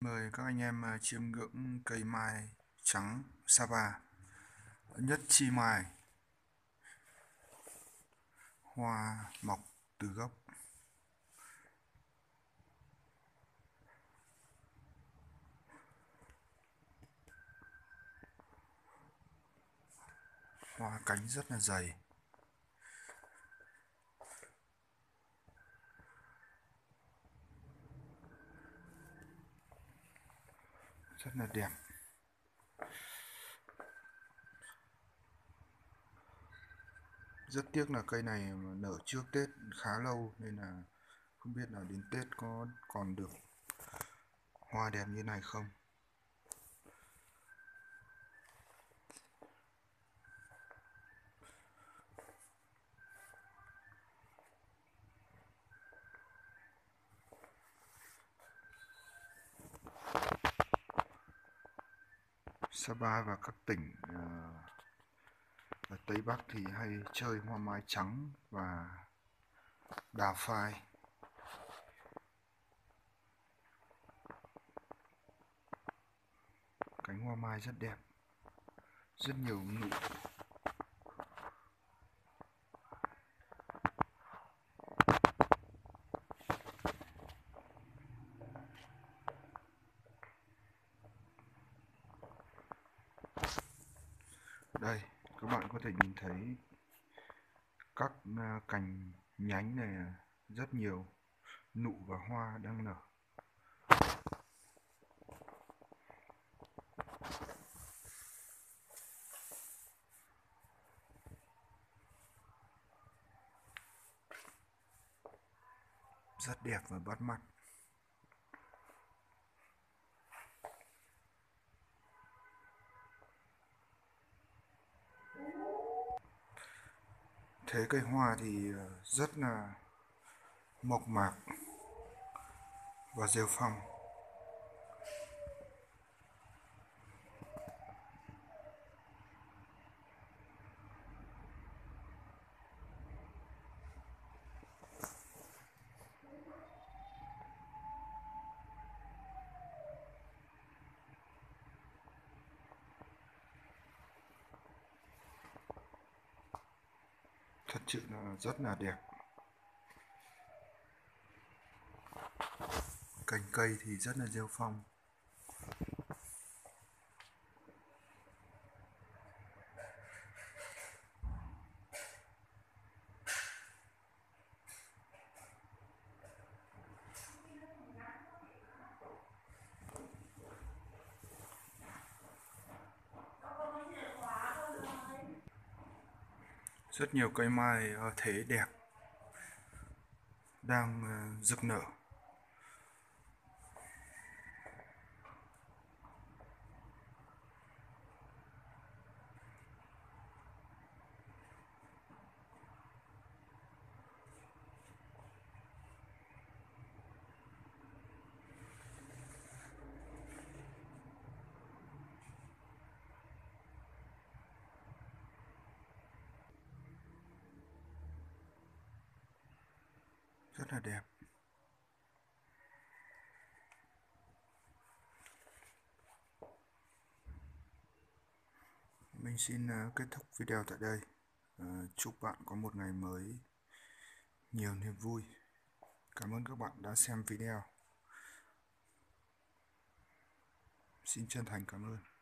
Mời các anh em à, chiêm ngưỡng cây mai trắng Sapa nhất chi mai, hoa mọc từ gốc. Hoa cánh rất là dày. Rất là đẹp. Rất tiếc là cây này nở trước Tết khá lâu nên là không biết là đến Tết có còn được hoa đẹp như này không. Sapa và các tỉnh ờ, ở Tây Bắc thì hay chơi hoa mai trắng và đào phai. Cánh hoa mai rất đẹp, rất nhiều nụ đây, các bạn có thể nhìn thấy các ờ, cành nhánh này rất nhiều nụ và hoa đang nở. Rất đẹp và bắt mắt. Thế cây hoa thì ờ, rất là mộc mạc và rêu phong. Thật sự là rất là đẹp. Cành cây thì rất là rêu phong. Rất nhiều cây mai ờ, thế đẹp đang ờ, rực nở. Rất là đẹp. Mình xin ờ, kết thúc video tại đây. Ờ, chúc bạn có một ngày mới, nhiều niềm vui. Cảm ơn các bạn đã xem video. Xin chân thành cảm ơn.